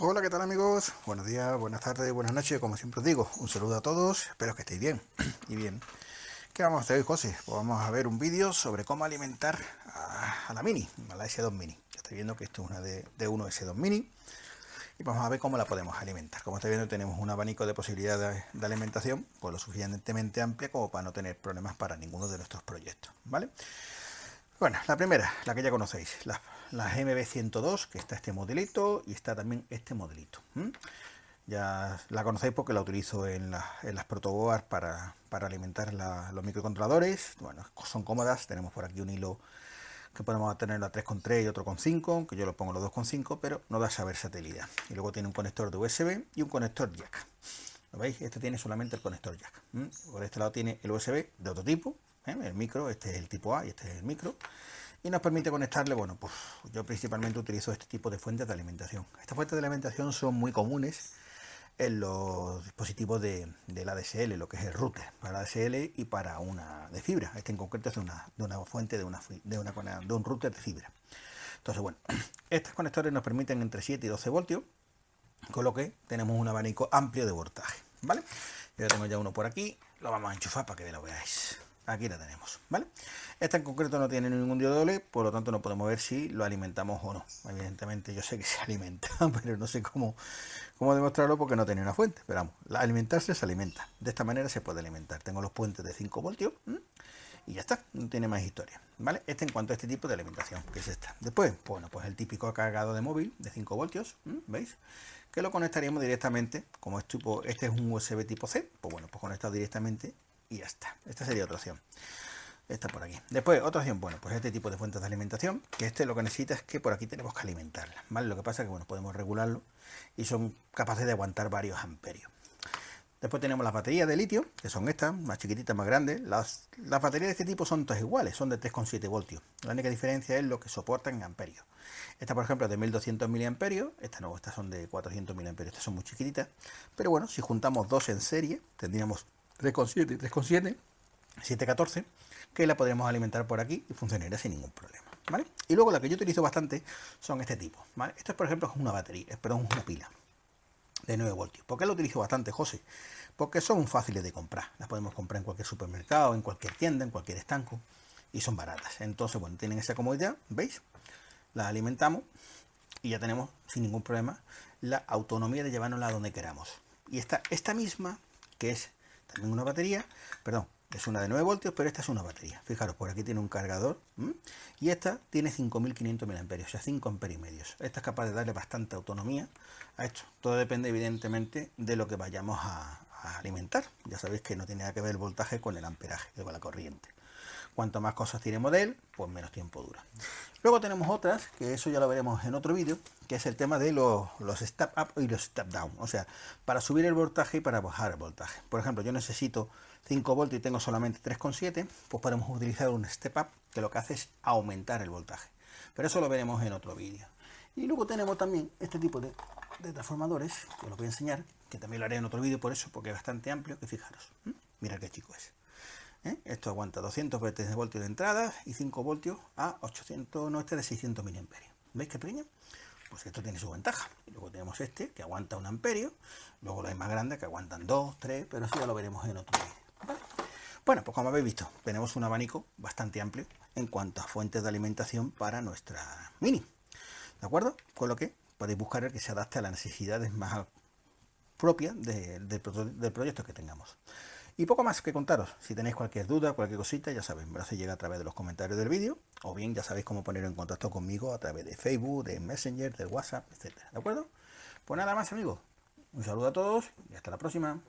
Hola, ¿qué tal amigos? Buenos días, buenas tardes, buenas noches, como siempre os digo, un saludo a todos, espero que estéis bien y bien. ¿Qué vamos a hacer hoy, José? Pues vamos a ver un vídeo sobre cómo alimentar a, la Mini, a la S2 Mini. Estoy viendo que esto es una de, de 1 S2 Mini y vamos a ver cómo la podemos alimentar. Como estáis viendo tenemos un abanico de posibilidades de, alimentación, pues lo suficientemente amplia como para no tener problemas para ninguno de nuestros proyectos, ¿vale? Bueno, la primera, la que ya conocéis, la, MB102, que está este modelito y está también este modelito. Ya la conocéis porque la utilizo en, las protoboards para, alimentar los microcontroladores. Bueno, son cómodas, tenemos por aquí un hilo que podemos tener a 3,3 y otro con 5, aunque yo lo pongo los 2,5, pero no da a saber satélite. Y luego tiene un conector de USB y un conector jack. ¿Lo veis? Este tiene solamente el conector jack. Por este lado tiene el USB de otro tipo, ¿eh? el micro, este es el tipo A y este es el micro. Y nos permite conectarle, bueno, pues yo principalmente utilizo este tipo de fuentes de alimentación. Estas fuentes de alimentación son muy comunes en los dispositivos de, la DSL, lo que es el router, para la DSL y para una de fibra. Este en concreto es de una, de una fuente de, una, de, una, de un router de fibra. Entonces, bueno, estos conectores nos permiten entre 7 y 12 voltios, con lo que tenemos un abanico amplio de voltaje, ¿vale? Yo tengo ya uno por aquí, lo vamos a enchufar para que lo veáis aquí la tenemos, ¿vale? Esta en concreto no tiene ningún diodo doble, por lo tanto no podemos ver si lo alimentamos o no. Evidentemente yo sé que se alimenta, pero no sé cómo, cómo demostrarlo porque no tiene una fuente. Pero vamos, alimentarse se alimenta. De esta manera se puede alimentar. Tengo los puentes de 5 voltios y ya está, no tiene más historia, ¿vale? Este en cuanto a este tipo de alimentación, que es esta. Después, bueno, pues el típico cargado de móvil de 5 voltios, ¿veis? Que lo conectaríamos directamente, como es tipo, este es un USB tipo C, pues bueno, pues conectado directamente y ya está. Esta sería otra opción. Esta por aquí. Después, otra opción, bueno, pues este tipo de fuentes de alimentación, que este lo que necesita es que por aquí tenemos que alimentarla, ¿vale? Lo que pasa es que, bueno, podemos regularlo y son capaces de aguantar varios amperios. Después tenemos las baterías de litio, que son estas, más chiquititas, más grandes. Las, las baterías de este tipo son todas iguales, son de 3,7 voltios. La única diferencia es lo que soportan en amperios. Esta, por ejemplo, es de 1200 miliamperios. Estas no, estas son de 400 miliamperios. Estas son muy chiquititas. Pero bueno, si juntamos dos en serie, tendríamos 3,7 y 3,7, 7,14, que la podremos alimentar por aquí y funcionaría sin ningún problema. ¿vale? Y luego la que yo utilizo bastante son este tipo. ¿vale? Esto, por ejemplo, es una batería, eh, perdón, una pila de 9 voltios. ¿Por qué lo utilizo bastante, José? Porque son fáciles de comprar. Las podemos comprar en cualquier supermercado, en cualquier tienda, en cualquier estanco y son baratas. Entonces, bueno, tienen esa comodidad, ¿veis? Las alimentamos y ya tenemos sin ningún problema la autonomía de llevárnosla a donde queramos. Y esta, esta misma, que es también una batería, perdón, es una de 9 voltios, pero esta es una batería. Fijaros, por aquí tiene un cargador y esta tiene 5500 mAh, o sea, 5 amperios medios. Esta es capaz de darle bastante autonomía a esto. Todo depende, evidentemente, de lo que vayamos a, a alimentar. Ya sabéis que no tiene nada que ver el voltaje con el amperaje, con la corriente. Cuanto más cosas tiene model, pues menos tiempo dura. Luego tenemos otras, que eso ya lo veremos en otro vídeo, que es el tema de los, los step up y los step down. O sea, para subir el voltaje y para bajar el voltaje. Por ejemplo, yo necesito 5 voltios y tengo solamente 3,7, pues podemos utilizar un step up que lo que hace es aumentar el voltaje. Pero eso lo veremos en otro vídeo. Y luego tenemos también este tipo de, transformadores, que os lo voy a enseñar, que también lo haré en otro vídeo por eso, porque es bastante amplio, que fijaros. Mira qué chico es. ¿Eh? Esto aguanta 200 voltios de entrada y 5 voltios a 800, no este de 600 miliamperios. ¿Veis qué pequeño? Pues esto tiene su ventaja. Luego tenemos este que aguanta un amperio, luego los más grandes que aguantan 2, 3, pero eso ya lo veremos en otro vídeo. Bueno, pues como habéis visto, tenemos un abanico bastante amplio en cuanto a fuentes de alimentación para nuestra mini. ¿De acuerdo? Con lo que podéis buscar el que se adapte a las necesidades más propias del proyecto que tengamos. Y poco más que contaros. Si tenéis cualquier duda, cualquier cosita, ya sabéis, me llegar a través de los comentarios del vídeo. O bien ya sabéis cómo poner en contacto conmigo a través de Facebook, de Messenger, de WhatsApp, etc. ¿De acuerdo? Pues nada más amigos. Un saludo a todos y hasta la próxima.